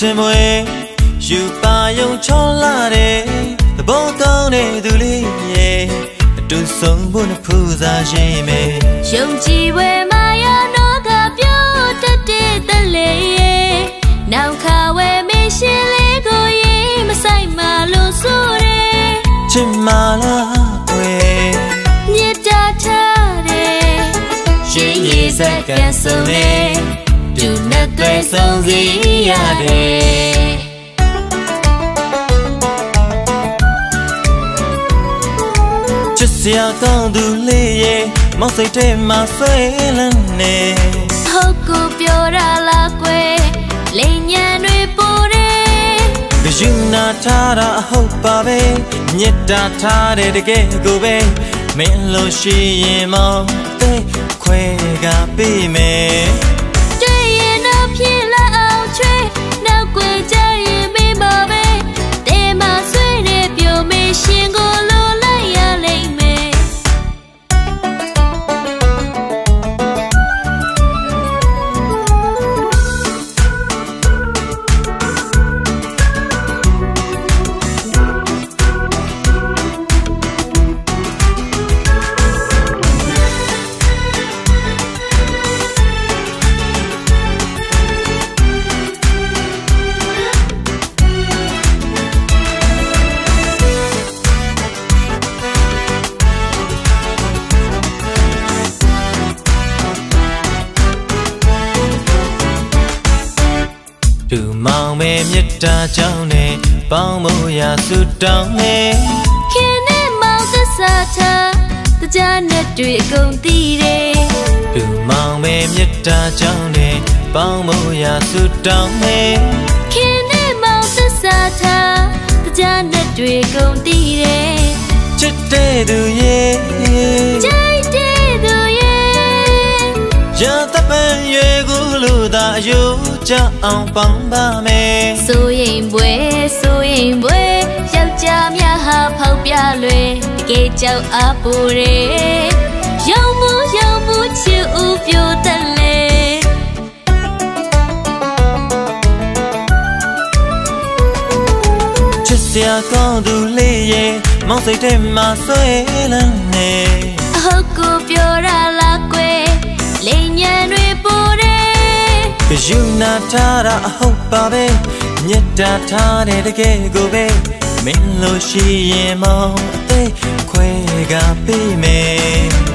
ချင်မွေယူပါယုံချောလာတဲ့သဘောကောင်းတဲ့သူလေးရဲ့အတူဆုံးဖို့နှဖူးစားရှိမေယုံကြည်ဝဲမာယာနောကပြောတတ်တဲ့တလေရဲ့နောက်ခါဝဲမရှင်လေးကိုရေးမဆိုင်မလို့ဆိုတယ်ချင်မလားကွယ်မြတ်တာထားတယ်ရှင်ရည်စက်ကဆုံးနေဒူနဲ့ တွေ့ဆုံးစီရတယ်ချစ်စရာကောင်းသူလေးရဲ့မောက်စိတ်ထဲမှာဆွဲလန်းနေဟုတ်ကိုပြောရလားကွယ်လိန်ညံတွေပိုတယ်ယူနာထားတာဟုတ်ပါပဲမြစ်တာထားတဲ့တကယ်ကိုပဲမင်းလို့ရှိရင်မောင်တဲ့ခွဲကပေးမယ် မောင်မဲမြတ်တာကြောင့်နဲ့ပေါင်းမို့ရာဆူတောင်းနေခင်နဲ့မောင်သစ္စာထားတကြနဲ့တွေ့ကုန်တည်တယ်တူမောင်မဲမြတ်တာကြောင့်နဲ့ပေါင်းမို့ရာဆူတောင်းနေခင်နဲ့မောင်သစ္စာထားတကြနဲ့တွေ့ကုန်တည်တယ်ချစ်တဲ့သူရဲ့ကြိုက်တဲ့သူရဲ့ရသပန်ရွယ်ကူလို့သာအယု ကြအောင်ပေါင်းပါမယ်ဆိုရင်ပွဲဆိုရင်ပွဲယောက်ျားများဟာဖောက်ပြလွယ်တကယ်ကြောက်အားပူတယ်ရောင်မှုရောင်မှုချစ်ဦးပြိုတတ်လေချစ်စရာကောင်းသူလေးရဲ့မောင်စိတ်ထဲမှာဆွဲလန်းနေဟုတ်ကိုပြောရလားကွယ်လိန်ညံတွေပို ယူနာထားတာအဟုတ်ပါပဲမြတ်တာထားတဲ့တကယ်ကိုပဲမင်းလို့ရှိရင်မောင်အသေးခွဲကပေးမယ်